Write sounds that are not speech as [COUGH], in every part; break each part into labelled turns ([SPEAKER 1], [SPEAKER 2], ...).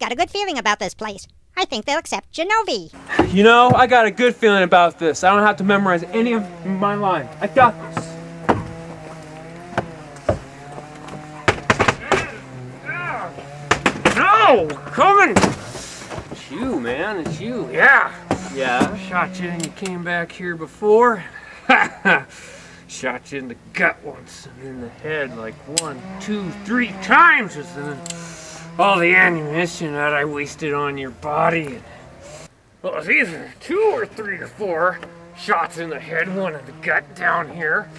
[SPEAKER 1] got a good feeling about this place. I think they'll accept G-Nove'.
[SPEAKER 2] You know, I got a good feeling about this. I don't have to memorize any of my lines. I got this. No! Coming! It's you, man. It's you. Yeah.
[SPEAKER 3] Yeah.
[SPEAKER 2] Shot you and you came back here before. [LAUGHS] Shot you in the gut once and in the head like one, two, three times. And then all the ammunition that I wasted on your body. Well, it's either two or three or four shots in the head, one in the gut down here,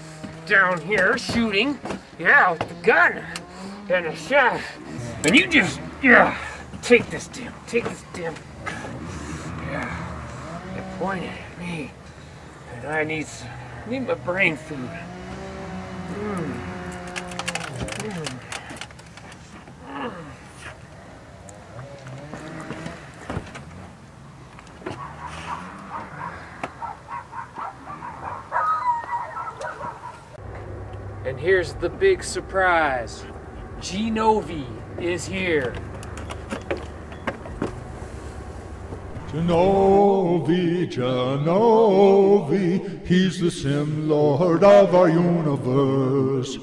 [SPEAKER 2] down here, shooting. Yeah, with the gun and a shot. And you just, yeah, take this damn, take this damn. Yeah, pointed at me, and I need, need my brain food. Mm. And here's the big surprise. G-Nove' is here.
[SPEAKER 4] G-Nove', G-Nove', he's the Sim Lord of our universe.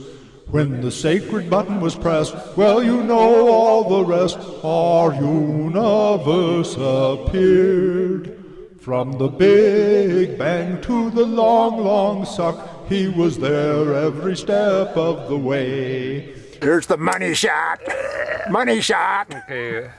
[SPEAKER 4] When the sacred button was pressed, well, you know all the rest. Our universe appeared. From the Big Bang to the long, long suck, he was there every step of the way.
[SPEAKER 5] Here's the money shot. Money shot.
[SPEAKER 2] Okay,